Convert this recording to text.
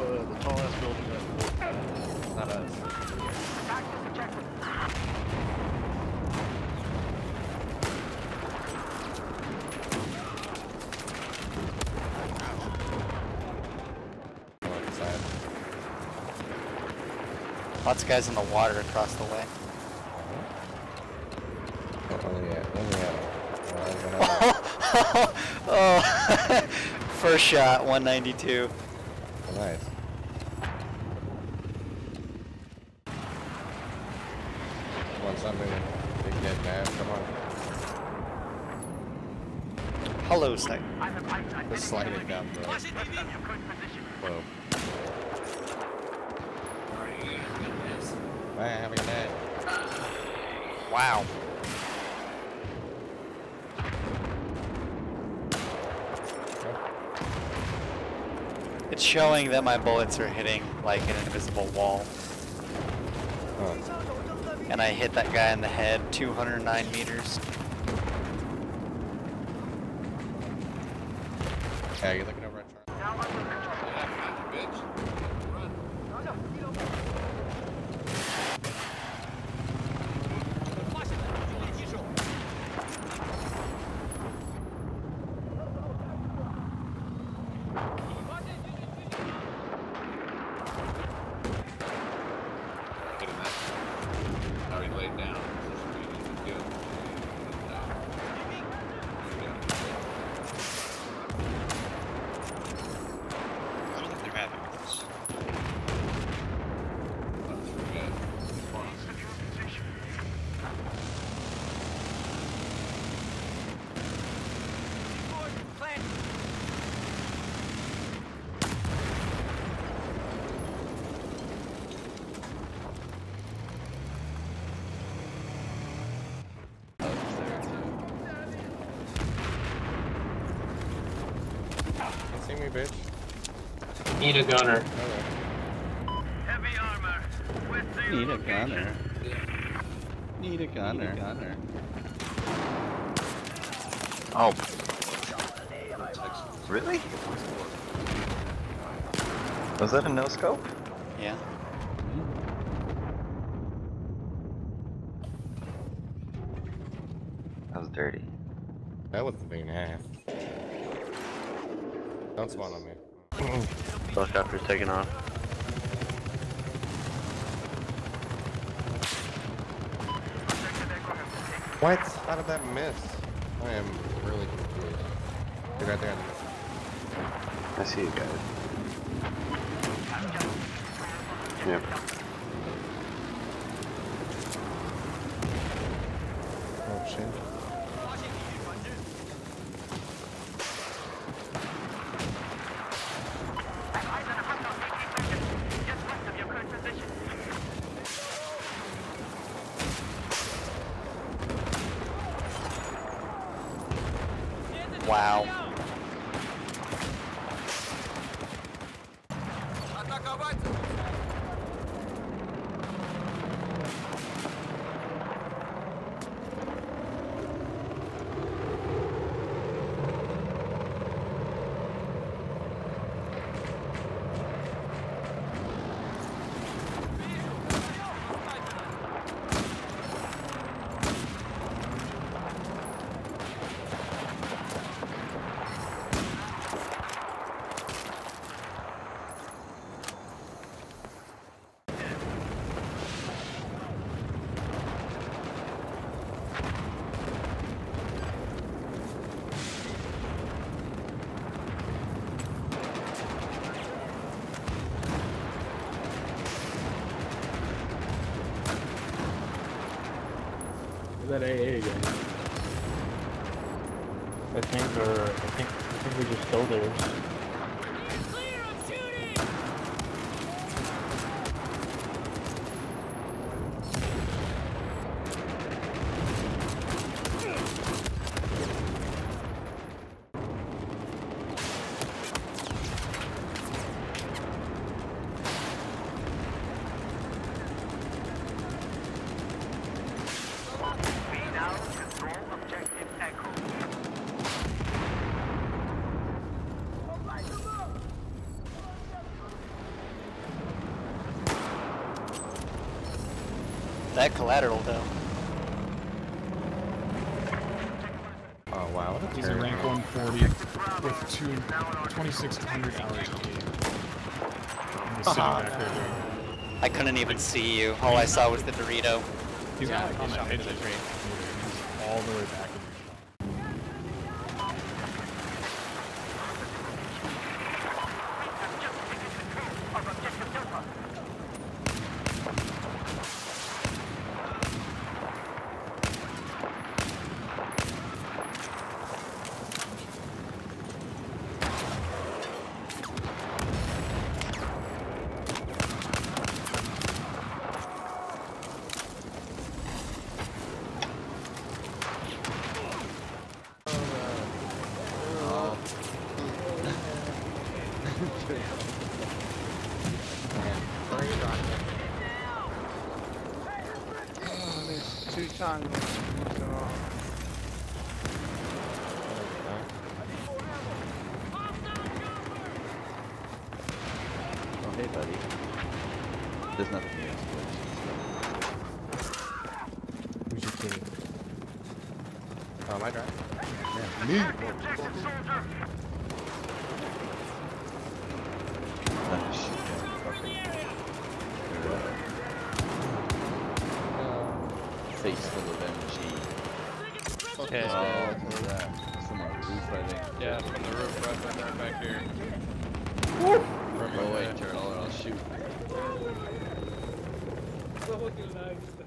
uh, the tall ass building. Not us. Uh, Lots of guys in the water across the way. Oh, yeah. Oh, yeah. oh. First shot, 192. Nice. Hello, sniper. The sliding down the... Whoa. Wow. It's showing that my bullets are hitting like an invisible wall. And I hit that guy in the head 209 meters. Yeah, you're looking over at Charlie. Look at that. Already laid down. So it's pretty good. I don't think they're happy with us. That's pretty good. You see me, bitch? Need a gunner. Okay. Heavy armor. With the Need a location. gunner. Need a gunner. gunner. Oh. Really? Was that a no scope? Yeah. That was dirty. That was a big half. Don't spawn on me. Helicopter's taking off. What? How did that miss? I am really confused. They're right there. I see you guys. Yep. Oh shit. Eyes on a hostile 18 seconds. Just west of your current position. Wow. That AA again? I think, or I think, I think we just stole theirs. That collateral though. Oh wow, what a He's a rank 140 with two, 2,600 hours of game. And he's sitting back there doing I couldn't even see you. All I saw was the Dorito. He's not on that edge of the tree. He's all the way back two tangos. So, Oh, hey, buddy. There's nothing here. Who's your kid? Oh, I driving? Objective soldier. Ah, shit, yeah, fucking. Face full of MG. Oh, okay. Oh, look at that. It's the roof, I think. Yeah, from the roof, right, right, right back here. Oh, wait, turtle, or I'll shoot. So fucking nice.